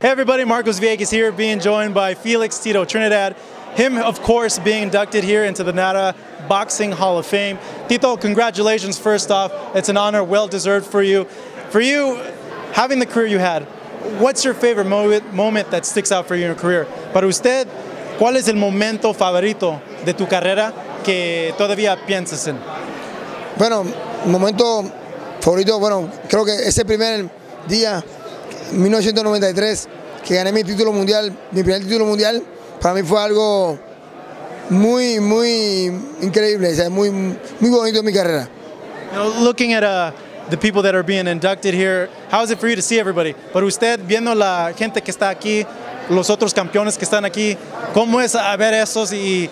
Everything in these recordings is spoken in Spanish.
Hey everybody, Marcos Viegas here, being joined by Felix Tito Trinidad. Him, of course, being inducted here into the Nevada Boxing Hall of Fame. Tito, congratulations first off. It's an honor, well deserved for you. For you, having the career you had, what's your favorite moment, moment that sticks out for you in your career? Para usted, ¿cuál es el momento favorito de tu carrera que todavía piensas en? Bueno, momento favorito, bueno, creo que ese primer día, 1993, que gané mi título mundial, mi primer título mundial, para mí fue algo muy, muy increíble, o sea, muy, muy bonito en mi carrera. You know, looking at uh, the people that are being inducted here, how is it for you to see everybody? Para usted, viendo la gente que está aquí, los otros campeones que están aquí, ¿cómo es a ver esos y eh,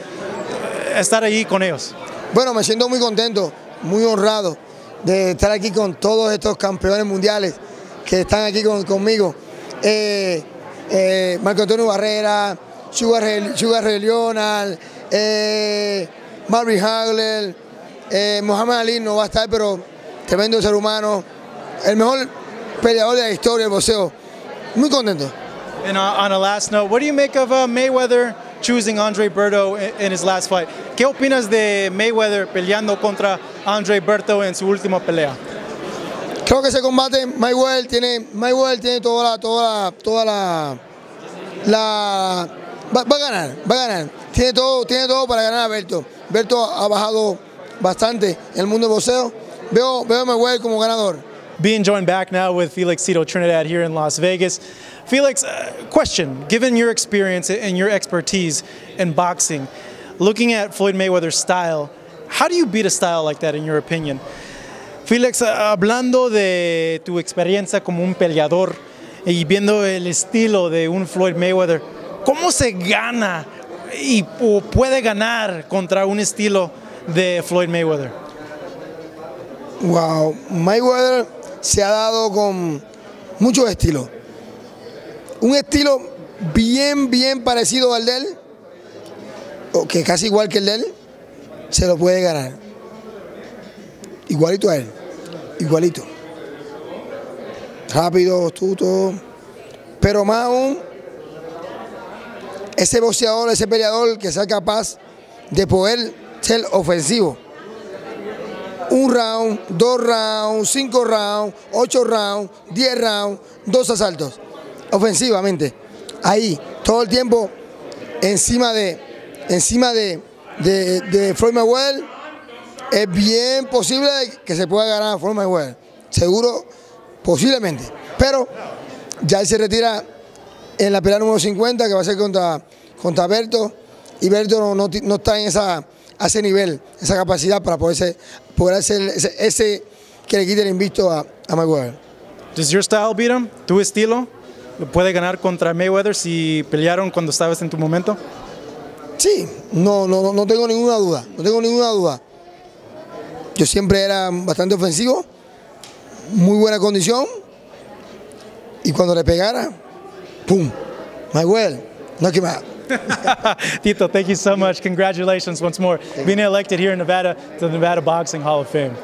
estar ahí con ellos? Bueno, me siento muy contento, muy honrado de estar aquí con todos estos campeones mundiales que están aquí con- conmigo. Eh, eh, Marco Antonio Barrera, Sugar Sugar Ray Leonard, eh, Marvin Hagler, eh, Mohamed Ali no va a estar, pero tremendo ser humano, el mejor peleador de la historia del boxeo. Muy contento. And uh, on a last note, what do you make of uh, Mayweather choosing Andre Berto in his last fight? ¿Qué opinas de Mayweather peleando contra Andre Berto en su última pelea? Creo que ese combate Mayweather tiene Mayweather tiene toda la toda la toda la la va, va a ganar, va a ganar. Tiene todo tiene todo para ganar a Berto. Berto ha bajado bastante en el mundo boxeo. Veo veo a Mayweather como ganador. Being joined back now with Felix Tito Trinidad here in Las Vegas. Felix, uh, question given your experience and your expertise in boxing, looking at Floyd Mayweather's style, how do you beat a style like that in your opinion? Felix, uh, hablando de tu experiencia como un peleador y viendo el estilo de un Floyd Mayweather, ¿cómo se gana y pu- puede ganar contra un estilo de Floyd Mayweather? Wow, Mayweather se ha dado con muchos estilos. Un estilo bien, bien parecido al de él, o que casi igual que el de él, se lo puede ganar. Igualito a él, igualito. Rápido, astuto, pero más aún, ese boxeador, ese peleador que sea capaz de poder ser ofensivo un round, dos rounds, cinco rounds, ocho rounds, diez rounds, dos asaltos, ofensivamente. Ahí, todo el tiempo encima de, encima de, de, de Floyd Mayweather, es bien posible que se pueda ganar a Floyd Mayweather. Seguro, posiblemente. Pero ya él se retira en la pelea número 50, que va a ser contra, contra Berto, y Berto no, no no está en esa, a ese nivel, esa capacidad para poderse, poder hacer ese, ese que le quite el invicto a, a Mayweather. Does your style beat him? ¿Tu estilo? ¿Lo puede ganar contra Mayweather si pelearon cuando estabas en tu momento? Sí, no, no, no- no tengo ninguna duda, no tengo ninguna duda. Yo siempre era bastante ofensivo, muy buena condición, y cuando le pegara, ¡pum! Mayweather, knock him out. Tito, thank you so much. Congratulations once more. Being elected here in Nevada to the Nevada Boxing Hall of Fame.